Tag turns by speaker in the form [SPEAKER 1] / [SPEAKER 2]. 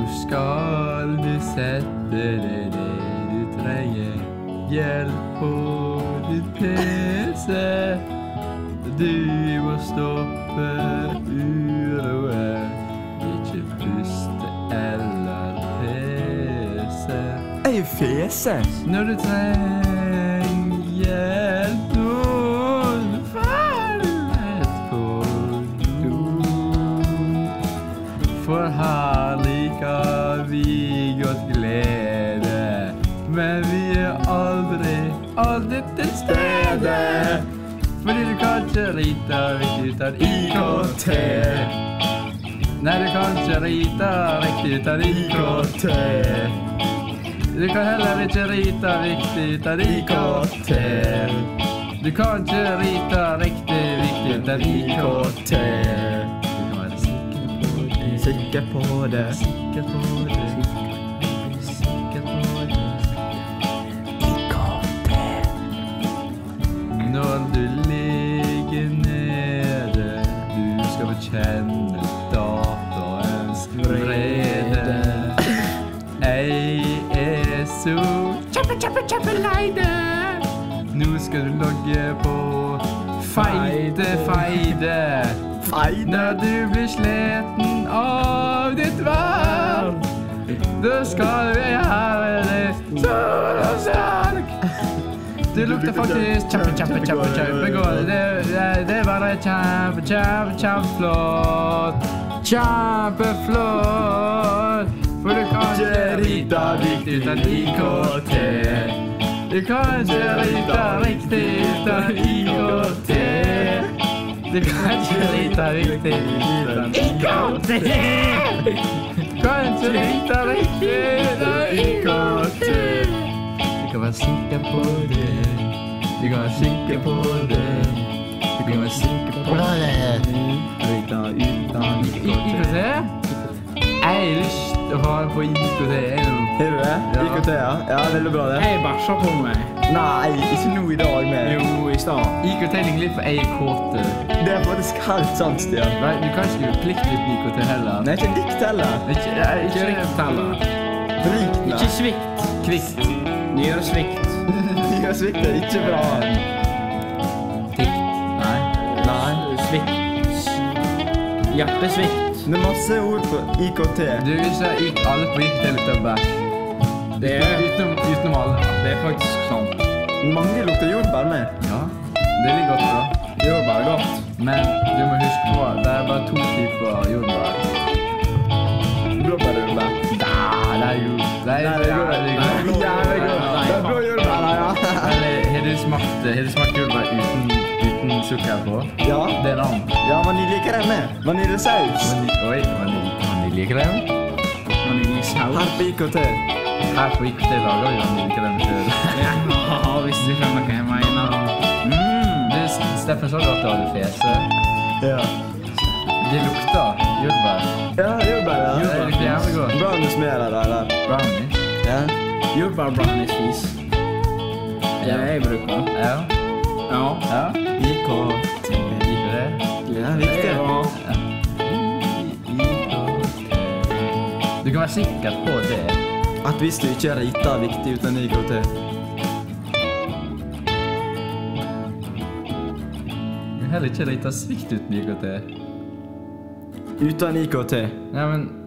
[SPEAKER 1] Nå skal du sette deg ned, du trenger hjelp på ditt PC. Du må stoppe uroen, ikke puste eller fese.
[SPEAKER 2] Jeg fese.
[SPEAKER 1] Når du trenger aldri til stede. Fordi du kan ikke rite riktig ut av IKT. Nei, du kan ikke rite riktig ut av IKT. Du kan heller ikke rite riktig ut av IKT. Du kan ikke rite riktig riktig ut av IKT. Du kan være sikker på det.
[SPEAKER 2] Sikker på det.
[SPEAKER 1] Sikker kjempe, kjempe, kjempelei. Nå skal du logge på feite, feide. Når du blir sliten av ditt verv, da skal vi ha det stor og sterk. Du lukter faktisk kjempe, kjempe, kjempe, kjempegodt. Det, det, det er bare kjempe, kjempe, kjempeflott. Kjempeflott. For du kan ikke rite riktig uten IKT. Du kan ikke rite riktig uten IKT. Du kan ikke rite riktig uten IKT. Du kan ikke rite riktig uten IKT. Du kan være sikker på det. Du kan være sikker på det. Du kan være sikker på å ha på IKT. jeg nå.
[SPEAKER 2] Har du det?
[SPEAKER 1] Ja.
[SPEAKER 2] IKT, ja. Ja, veldig bra, det.
[SPEAKER 3] Jeg bæsja på meg.
[SPEAKER 2] Nei, ikke nå i dag, men
[SPEAKER 3] Jo, i stad.
[SPEAKER 1] IKT ligner litt er kåte.
[SPEAKER 2] det er faktisk helt sant, Stian.
[SPEAKER 1] Nei, Du kan ikke skrive uten IKT heller.
[SPEAKER 2] Nei, ikke dikt heller.
[SPEAKER 1] Ikke, nei,
[SPEAKER 3] Ikke riktig heller.
[SPEAKER 2] Rikt, nei.
[SPEAKER 3] Ikke svikt.
[SPEAKER 1] kvikt.
[SPEAKER 3] Nyresvikt.
[SPEAKER 2] Nyresvikt er ikke bra.
[SPEAKER 1] Dikt. Nei.
[SPEAKER 2] Nei.
[SPEAKER 3] Svikt. Hjertesvikt.
[SPEAKER 2] Det er masse ord på IKT.
[SPEAKER 1] Du, hvis jeg gikk alle på IKT lukter bæsj.
[SPEAKER 3] Det er,
[SPEAKER 1] Utenom, utenom alle.
[SPEAKER 3] det er faktisk sant.
[SPEAKER 2] Mange lukter jordbær med.
[SPEAKER 1] Ja, det ligger godt da.
[SPEAKER 3] Jordbær er godt.
[SPEAKER 1] Men du må huske på at det er bare to typer jordbær.
[SPEAKER 2] Blåbærjordbær.
[SPEAKER 1] Da, det er jord. Det er,
[SPEAKER 2] Nei,
[SPEAKER 1] jævlig godt.
[SPEAKER 2] Det er blå jordbær,
[SPEAKER 1] har du smakt, jordbær uten sukker på?
[SPEAKER 2] Ja,
[SPEAKER 1] Det er annet.
[SPEAKER 2] ja vaniljekrem med. Vaniljesaus.
[SPEAKER 1] Vanil oi, vanil vaniljekrem.
[SPEAKER 3] Vaniljesaus.
[SPEAKER 2] Her på IKT.
[SPEAKER 1] Her på IKT lager vi vaniljekrem sjøl.
[SPEAKER 3] Ja, hvis du skjønner hva jeg mener. Mm.
[SPEAKER 1] Du, Steffen, så godt du hadde fese.
[SPEAKER 2] Ja.
[SPEAKER 1] Det lukter jordbær.
[SPEAKER 2] Ja, jordbær, ja.
[SPEAKER 1] Det lukter jævlig godt.
[SPEAKER 2] Brownies med det, eller?
[SPEAKER 1] Brownies.
[SPEAKER 2] Ja.
[SPEAKER 3] Jordbær brownies fis. Det er det jeg bruker.
[SPEAKER 1] Ja.
[SPEAKER 3] Ja.
[SPEAKER 1] Ja.
[SPEAKER 2] IKT.
[SPEAKER 1] Liker det?
[SPEAKER 2] Ja, viktig.
[SPEAKER 3] Ja.
[SPEAKER 1] Du kan være sikker på det.
[SPEAKER 2] At hvis du ikke er rita viktig uten IKT.
[SPEAKER 1] Du kan heller ikke rite svikt uten IKT.
[SPEAKER 2] Uten IKT.
[SPEAKER 1] Nei, men